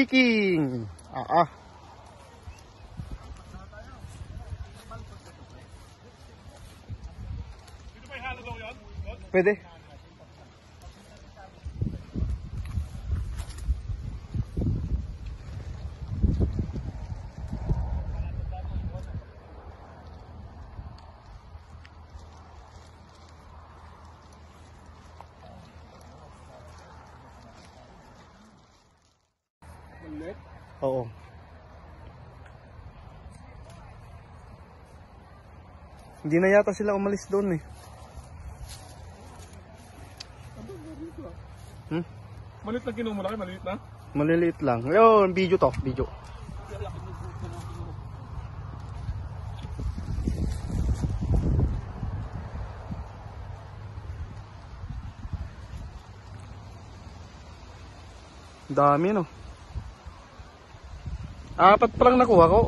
picking. Ah, ah. Pwede. Oo. Hindi na yata sila umalis doon eh. Hmm? Malit na kinuha mo laki, maliit na. Maliliit lang. Ayun, video to, video. Dami no. Apat pa lang nakuha ko.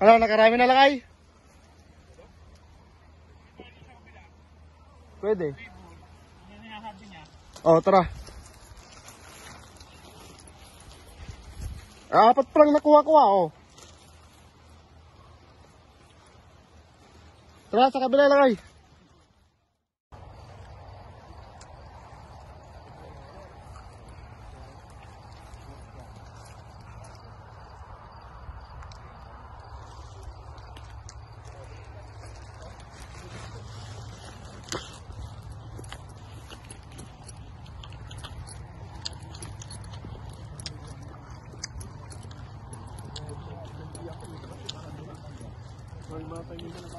Ano, nakarami na lakay? Pwede. Oh, tara. Ah, Apat pa lang nakuha-kuha, oh. Tara, sa kabila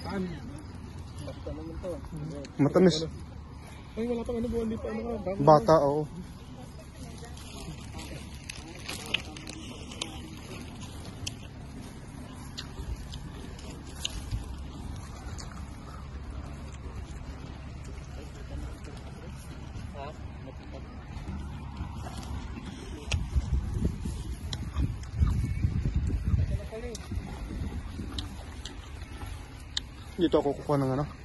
Partaan. Basta naman to. Matamis. Ay, wala pang ano, buwan di pa ano ka. Bata, oo. Dito ako kukuha ng ano.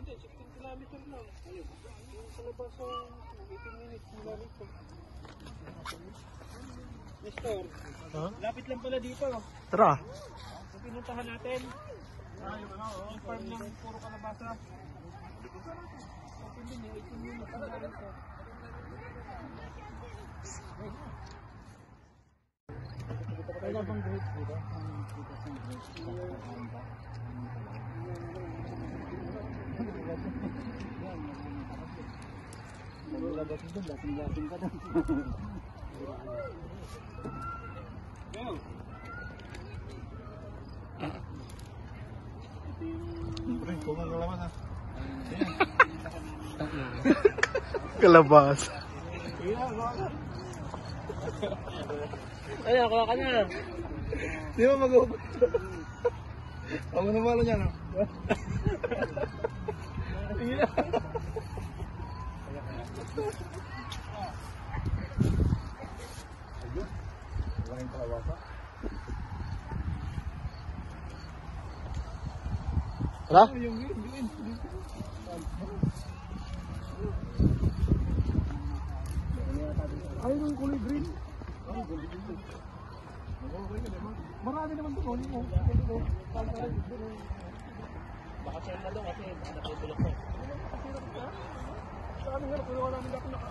Natin, 16 kilometer lang. Ayun. Yung sa labas sa 18 minutes mula rito. Nestor, Ha? lapit lang pala dito. Tara. So, pinuntahan natin. Yung ano, yung farm ng puro kalabasa. So, din eh, 18 minutes rin siya. Wala bang grades dito? Ang dito sa grades dito sa doon, lasing-lasing ka doon. Pre, ha. Kalabas. Ay, ako ka na. Di ba mag-ubot? Ako na malo niya, no? Laking kalawasa. Tara. Yung yun, yun. Ay, yung kulay green. Marami naman doon. oh. Baka siya na doon kasi natutulog pa. Sa amin nga, kulo ka namin dati naka...